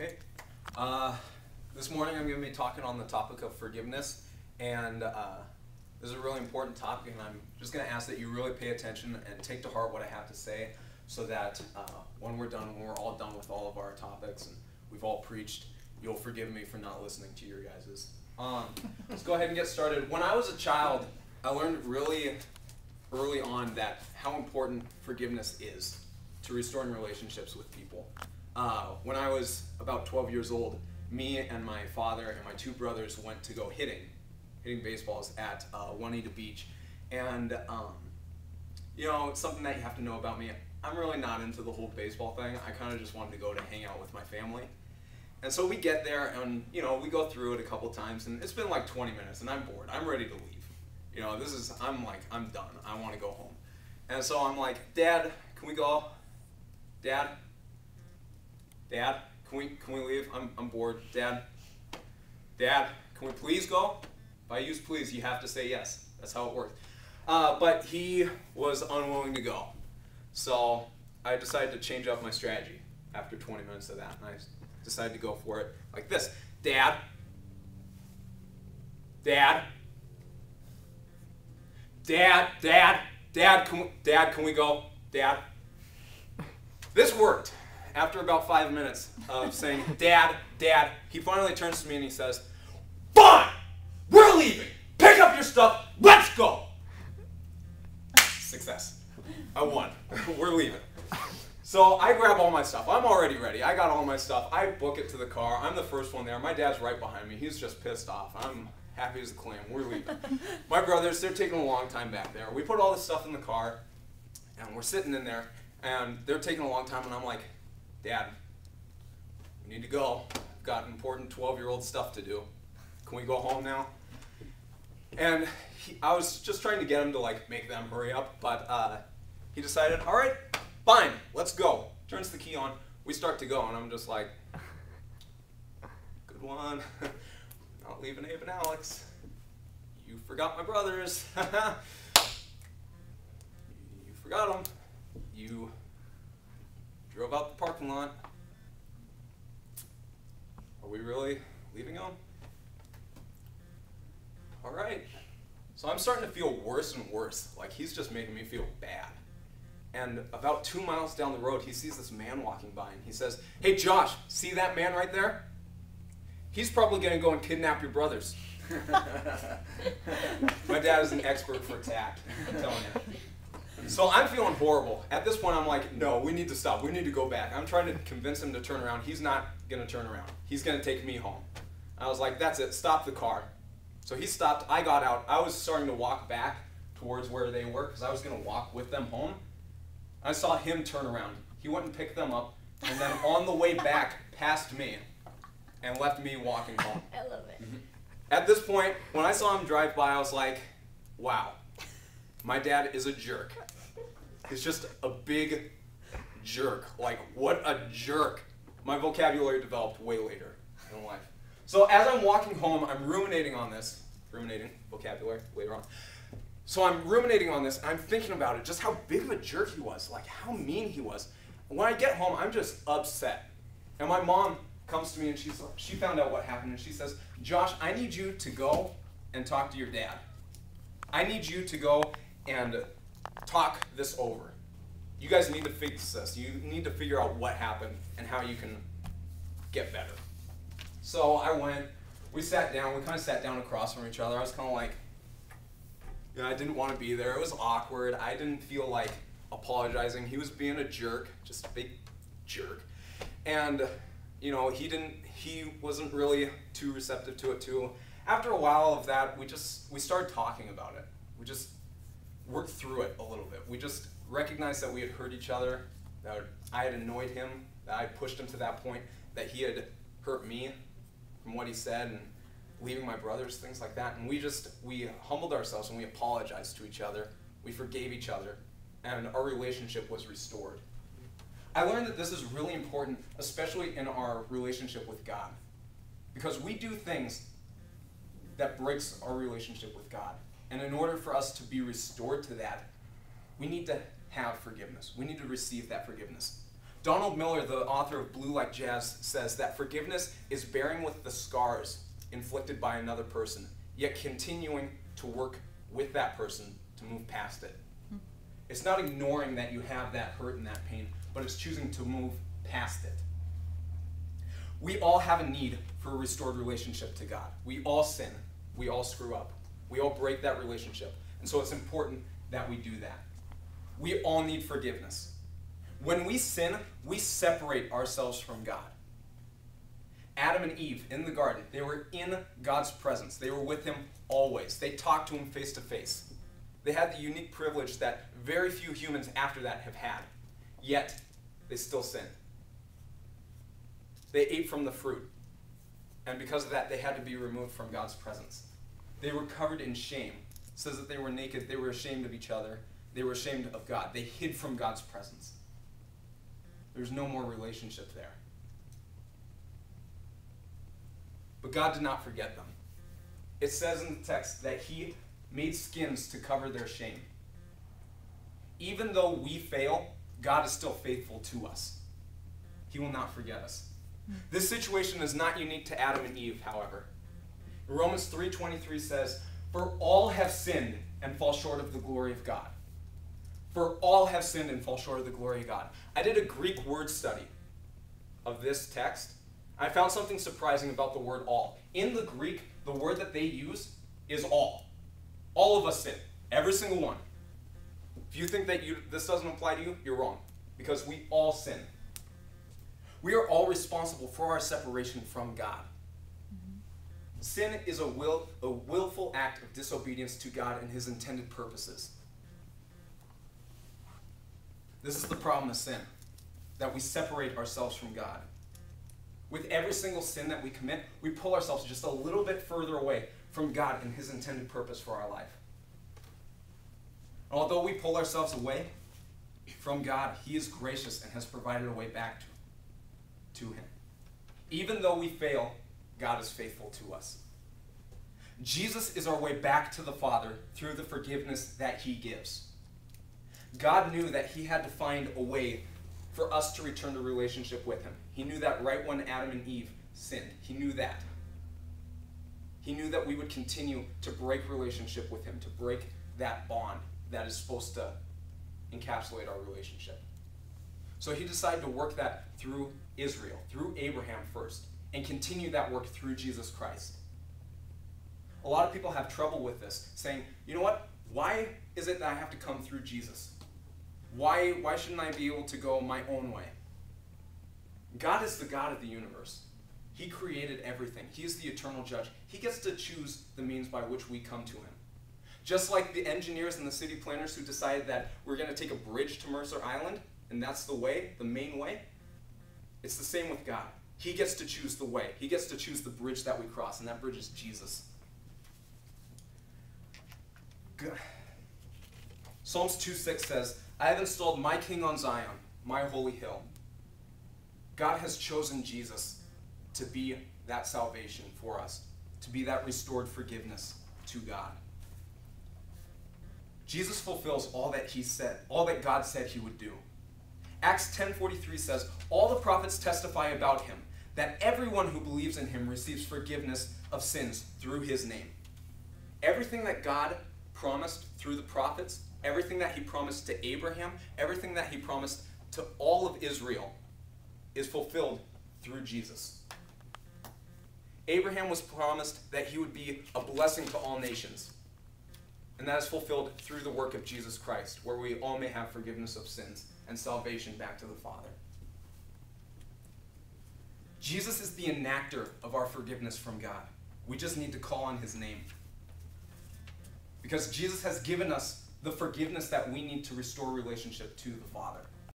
Okay. Uh, this morning I'm going to be talking on the topic of forgiveness, and uh, this is a really important topic, and I'm just going to ask that you really pay attention and take to heart what I have to say, so that uh, when we're done, when we're all done with all of our topics and we've all preached, you'll forgive me for not listening to your guys's. Um, let's go ahead and get started. When I was a child, I learned really early on that how important forgiveness is to restoring relationships with people. Uh, when I was about 12 years old, me and my father and my two brothers went to go hitting, hitting baseballs at uh, Juanita Beach. And, um, you know, something that you have to know about me, I'm really not into the whole baseball thing. I kind of just wanted to go to hang out with my family. And so we get there and, you know, we go through it a couple times and it's been like 20 minutes and I'm bored. I'm ready to leave. You know, this is, I'm like, I'm done. I want to go home. And so I'm like, Dad, can we go? Dad? Dad, can we, can we leave? I'm, I'm bored. Dad? Dad, can we please go? If I use please, you have to say yes. That's how it works. Uh, but he was unwilling to go. So I decided to change up my strategy after 20 minutes of that. And I decided to go for it like this. Dad? Dad? Dad, Dad, Dad, can we, Dad, can we go? Dad. This worked. After about five minutes of saying, Dad, Dad, he finally turns to me and he says, Fine, we're leaving. Pick up your stuff. Let's go. Success. I won. we're leaving. So I grab all my stuff. I'm already ready. I got all my stuff. I book it to the car. I'm the first one there. My dad's right behind me. He's just pissed off. I'm happy as a clam. We're leaving. My brothers, they're taking a long time back there. We put all this stuff in the car, and we're sitting in there, and they're taking a long time, and I'm like, Dad, we need to go. I've got important 12-year-old stuff to do. Can we go home now? And he, I was just trying to get him to like make them hurry up, but uh, he decided, all right, fine, let's go. Turns the key on. We start to go, and I'm just like, good one. Not leaving Abe and Alex. You forgot my brothers. you forgot them. You drove out the parking lot. Are we really leaving him? All right. So I'm starting to feel worse and worse. Like he's just making me feel bad. And about two miles down the road, he sees this man walking by and he says, Hey Josh, see that man right there? He's probably going to go and kidnap your brothers. My dad is an expert for tact, I'm telling you. So I'm feeling horrible. At this point, I'm like, no, we need to stop. We need to go back. I'm trying to convince him to turn around. He's not going to turn around. He's going to take me home. I was like, that's it. Stop the car. So he stopped. I got out. I was starting to walk back towards where they were because I was going to walk with them home. I saw him turn around. He went and picked them up. And then on the way back, past me, and left me walking home. I love it. Mm-hmm. At this point, when I saw him drive by, I was like, wow, my dad is a jerk. He's just a big jerk. Like, what a jerk. My vocabulary developed way later in life. So as I'm walking home, I'm ruminating on this. Ruminating, vocabulary, later on. So I'm ruminating on this, and I'm thinking about it, just how big of a jerk he was, like how mean he was. When I get home, I'm just upset. And my mom comes to me and she's she found out what happened and she says, Josh, I need you to go and talk to your dad. I need you to go and talk this over. You guys need to fix this. You need to figure out what happened and how you can get better. So I went, we sat down, we kind of sat down across from each other. I was kind of like, you know, I didn't want to be there. It was awkward. I didn't feel like apologizing. He was being a jerk, just a big jerk. And you know, he didn't, he wasn't really too receptive to it too. After a while of that, we just, we started talking about it. We just worked through it a little bit. We just recognized that we had hurt each other, that I had annoyed him, that I pushed him to that point, that he had hurt me from what he said and leaving my brothers, things like that. And we just, we humbled ourselves and we apologized to each other. We forgave each other, and our relationship was restored. I learned that this is really important, especially in our relationship with God. Because we do things that breaks our relationship with God. And in order for us to be restored to that, we need to have forgiveness. We need to receive that forgiveness. Donald Miller, the author of Blue Like Jazz, says that forgiveness is bearing with the scars inflicted by another person, yet continuing to work with that person to move past it. Hmm. It's not ignoring that you have that hurt and that pain, but it's choosing to move past it. We all have a need for a restored relationship to God. We all sin. We all screw up. We all break that relationship. And so it's important that we do that. We all need forgiveness. When we sin, we separate ourselves from God. Adam and Eve in the garden, they were in God's presence. They were with Him always. They talked to Him face to face. They had the unique privilege that very few humans after that have had. Yet, they still sinned. They ate from the fruit. And because of that, they had to be removed from God's presence. They were covered in shame. It says that they were naked, they were ashamed of each other, they were ashamed of God. They hid from God's presence. There's no more relationship there. But God did not forget them. It says in the text that He made skins to cover their shame. Even though we fail, God is still faithful to us. He will not forget us. This situation is not unique to Adam and Eve, however. Romans 3:23 says, "For all have sinned and fall short of the glory of God." For all have sinned and fall short of the glory of God. I did a Greek word study of this text. I found something surprising about the word all. In the Greek, the word that they use is all. All of us sin. Every single one. If you think that you, this doesn't apply to you, you're wrong. Because we all sin. We are all responsible for our separation from God. Sin is a, will, a willful act of disobedience to God and his intended purposes. This is the problem of sin that we separate ourselves from God. With every single sin that we commit, we pull ourselves just a little bit further away from God and His intended purpose for our life. Although we pull ourselves away from God, He is gracious and has provided a way back to, to Him. Even though we fail, God is faithful to us. Jesus is our way back to the Father through the forgiveness that He gives. God knew that He had to find a way for us to return to relationship with Him. He knew that right when Adam and Eve sinned. He knew that. He knew that we would continue to break relationship with Him, to break that bond that is supposed to encapsulate our relationship. So He decided to work that through Israel, through Abraham first, and continue that work through Jesus Christ. A lot of people have trouble with this, saying, you know what? Why is it that I have to come through Jesus? Why, why shouldn't I be able to go my own way? God is the God of the universe. He created everything. He is the eternal judge. He gets to choose the means by which we come to him. Just like the engineers and the city planners who decided that we're going to take a bridge to Mercer Island, and that's the way, the main way, it's the same with God. He gets to choose the way. He gets to choose the bridge that we cross, and that bridge is Jesus. Psalms 2 6 says, I have installed my king on Zion, my holy hill. God has chosen Jesus to be that salvation for us, to be that restored forgiveness to God. Jesus fulfills all that he said, all that God said he would do. Acts 10:43 says, "All the prophets testify about him that everyone who believes in him receives forgiveness of sins through his name." Everything that God promised through the prophets, everything that he promised to Abraham, everything that he promised to all of Israel is fulfilled through Jesus. Abraham was promised that he would be a blessing to all nations. And that is fulfilled through the work of Jesus Christ, where we all may have forgiveness of sins and salvation back to the Father. Jesus is the enactor of our forgiveness from God. We just need to call on his name. Because Jesus has given us the forgiveness that we need to restore relationship to the Father.